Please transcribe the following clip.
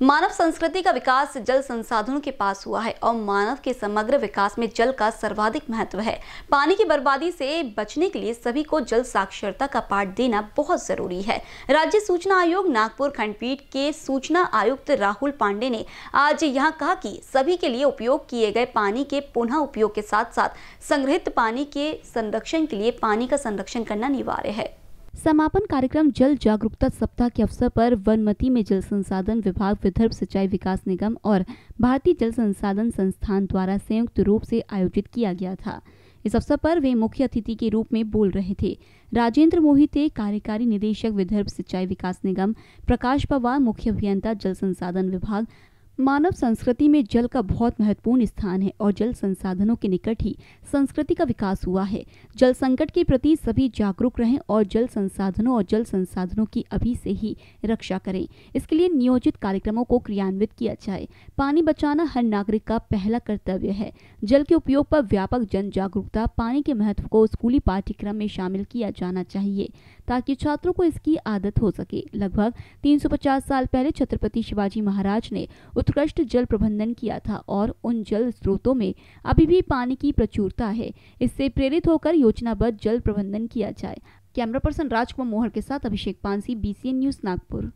मानव संस्कृति का विकास जल संसाधनों के पास हुआ है और मानव के समग्र विकास में जल का सर्वाधिक महत्व है। पानी की बर्बादी से बचने के लिए सभी को जल साक्षरता का पाठ देना बहुत ज़रूरी है। राज्य सूचना आयोग नागपुर खंडपीठ के सूचना आयुक्त राहुल पांडे ने आज यहाँ कहा कि सभी के लिए उपयोग किए गए पानी के पुनः उपयोग के साथ साथ संग्रहित पानी के संरक्षण के लिए पानी का संरक्षण करना अनिवार्य है। समापन कार्यक्रम जल जागरूकता सप्ताह के अवसर पर वनमती में जल संसाधन विभाग, विदर्भ सिंचाई विकास निगम और भारतीय जल संसाधन संस्थान द्वारा संयुक्त रूप से आयोजित किया गया था। इस अवसर पर वे मुख्य अतिथि के रूप में बोल रहे थे। राजेंद्र मोहिते, कार्यकारी निदेशक, विदर्भ सिंचाई विकास निगम, प्रकाश पवार, मुख्य अभियंता, जल संसाधन विभाग मानव संस्कृति में जल का बहुत महत्वपूर्ण स्थान है और जल संसाधनों के निकट ही संस्कृति का विकास हुआ है। जल संकट के प्रति सभी जागरूक रहें और जल संसाधनों और जल संसाधनों की अभी से ही रक्षा करें। इसके लिए नियोजित कार्यक्रमों को क्रियान्वित किया जाए। पानी बचाना हर नागरिक का पहला कर्तव्य है। जल के उपयोग पर व्यापक जन जागरूकता पानी के महत्व को स्कूली पाठ्यक्रम में शामिल किया जाना चाहिए ताकि छात्रों को इसकी आदत हो सके। लगभग 350 साल पहले छत्रपति शिवाजी महाराज ने उत्कृष्ट जल प्रबंधन किया था और उन जल स्रोतों में अभी भी पानी की प्रचुरता है। इससे प्रेरित होकर योजनाबद्ध जल प्रबंधन किया जाए। कैमरा पर्सन राजकुमार मोहर के साथ अभिषेक पानसी बीसीएन न्यूज़ नागपुर।